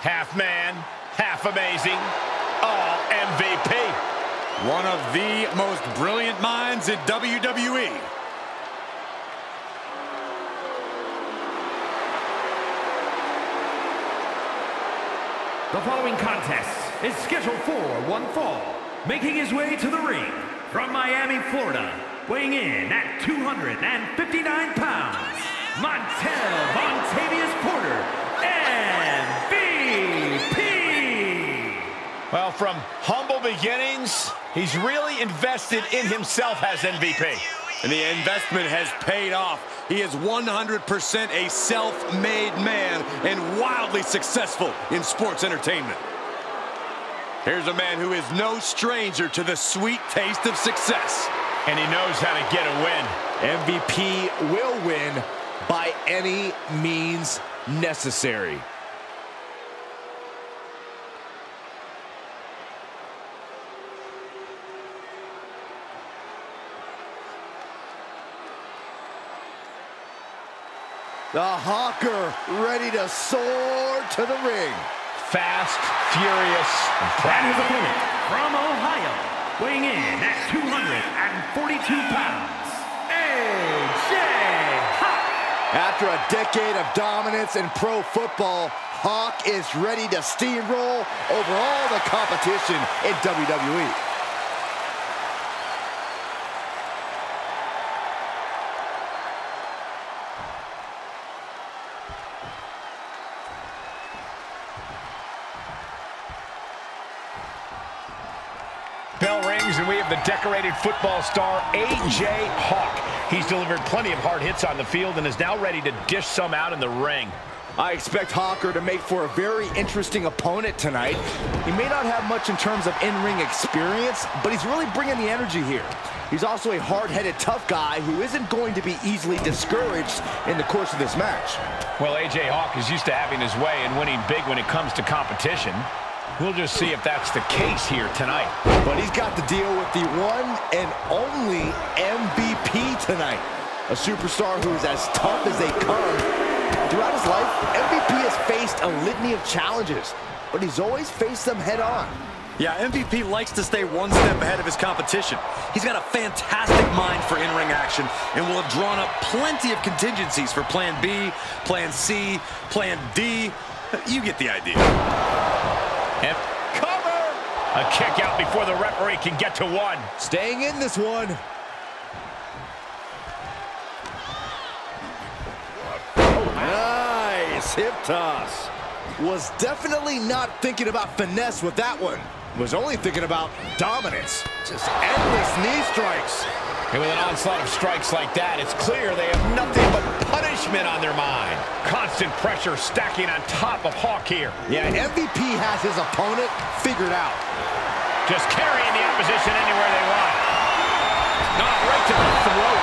Half man, half amazing, all MVP. One of the most brilliant minds in WWE. The following contest is scheduled for one fall. Making his way to the ring from Miami, Florida, weighing in at 259 pounds, Montel Vontavious Porter, Well, from humble beginnings, he's really invested in himself as MVP. And the investment has paid off. He is 100% a self-made man and wildly successful in sports entertainment. Here's a man who is no stranger to the sweet taste of success. And he knows how to get a win. MVP will win by any means necessary. The Hawker ready to soar to the ring. Fast, furious, and his opponent from Ohio, weighing in at 242 pounds, AJ Hawk. After a decade of dominance in pro football, Hawk is ready to steamroll over all the competition in WWE. And we have the decorated football star, A.J. Hawk. He's delivered plenty of hard hits on the field and is now ready to dish some out in the ring. I expect Hawker to make for a very interesting opponent tonight. He may not have much in terms of in-ring experience, but he's really bringing the energy here. He's also a hard-headed, tough guy who isn't going to be easily discouraged in the course of this match. Well, A.J. Hawk is used to having his way and winning big when it comes to competition. We'll just see if that's the case here tonight. But he's got to deal with the one and only MVP tonight. A superstar who is as tough as they come. Throughout his life, MVP has faced a litany of challenges, but he's always faced them head on. Yeah, MVP likes to stay one step ahead of his competition. He's got a fantastic mind for in-ring action and will have drawn up plenty of contingencies for Plan B, Plan C, Plan D. You get the idea. And cover! A kick out before the referee can get to one. Staying in this one. Nice hip toss. Was definitely not thinking about finesse with that one. Was only thinking about dominance. Just endless knee strikes. And with an onslaught of strikes like that, it's clear they have nothing but punishment on their mind. Constant pressure stacking on top of Hawk here. Yeah, MVP has his opponent figured out. Just carrying the opposition anywhere they want. Not right to the throat.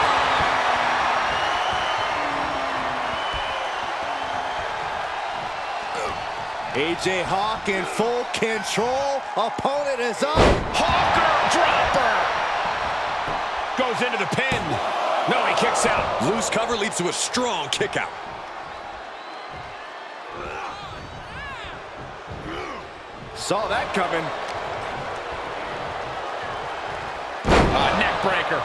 AJ Hawk in full control. Opponent is up. Hawker dropper. Goes into the pin. No, he kicks out. Loose cover leads to a strong kick out. Saw that coming. A neck breaker.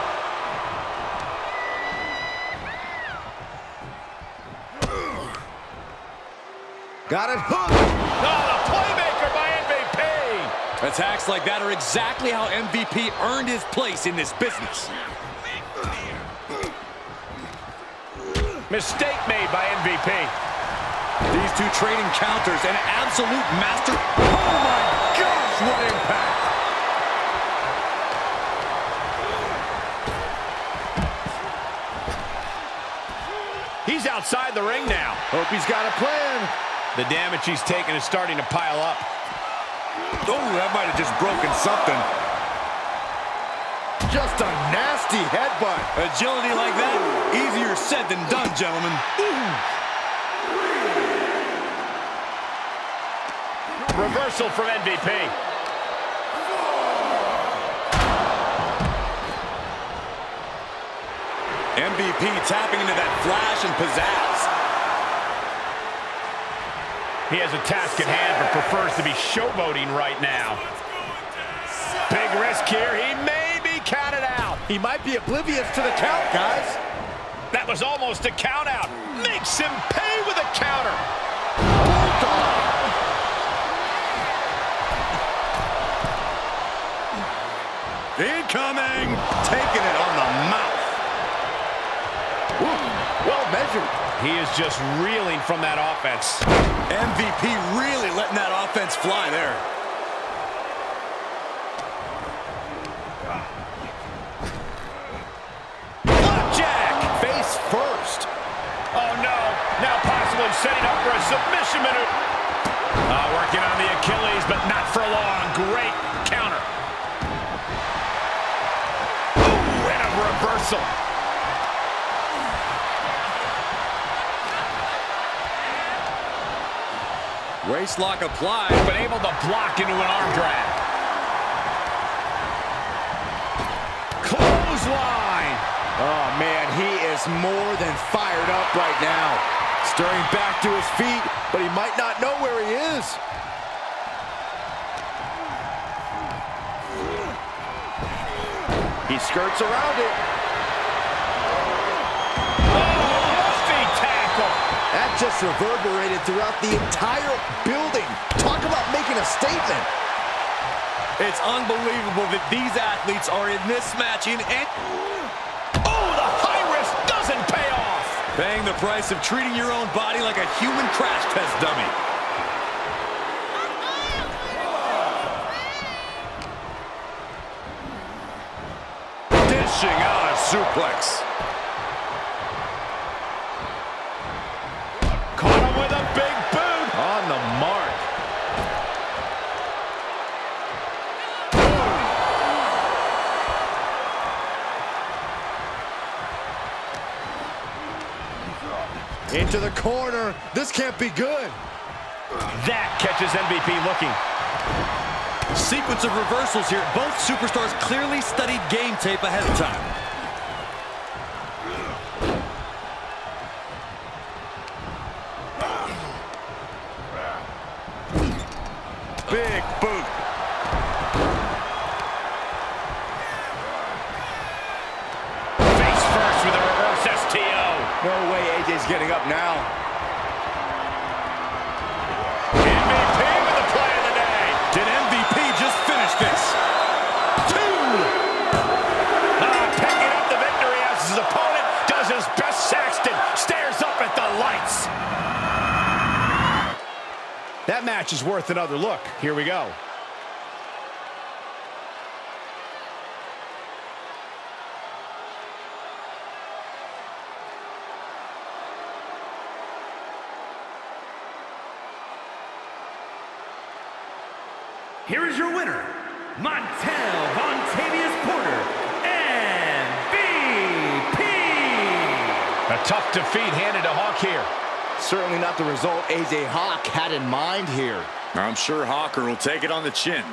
Got it hooked. Oh, the playmaker by MVP. Attacks like that are exactly how MVP earned his place in this business. Mistake made by MVP. These two trading counters, an absolute master. Oh my gosh, what impact! He's outside the ring now. Hope he's got a plan. The damage he's taken is starting to pile up. Oh, that might have just broken something. Just a nasty headbutt. Agility like that, easier said than done, gentlemen. Reversal from MVP. MVP tapping into that flash and pizzazz. He has a task at hand, but prefers to be showboating right now. Big risk here. He may be counted out. He might be oblivious to the count, guys. That was almost a count out. Makes him pay with a counter. Incoming! Taking it on the mouth. Ooh, well measured. He is just reeling from that offense. MVP really letting that offense fly there. Submission maneuver. Uh, working on the Achilles, but not for long. Great counter. Ooh, and a reversal. Waist lock applied. But able to block into an arm drag. Clothesline. Oh, man, he is more than fired up right now. Stirring back to his feet, but he might not know where he is. He skirts around it. Tackle. That just reverberated throughout the entire building. Talk about making a statement. It's unbelievable that these athletes are in this match in and Oh, the high risk doesn't pay off. Paying the price of treating your own body like a human crash test dummy. Dishing out a suplex. Into the corner. This can't be good. That catches MVP looking. Sequence of reversals here. Both superstars clearly studied game tape ahead of time. No way AJ's getting up now. MVP with the play of the day. Did MVP just finish this? Two. Ah, picking up the victory as his opponent does his best Saxton. Stares up at the lights. That match is worth another look. Here we go. Here is your winner, Montel Vontavious Porter, MVP. A tough defeat handed to Hawk here. Certainly not the result AJ Hawk had in mind here. I'm sure Hawker will take it on the chin.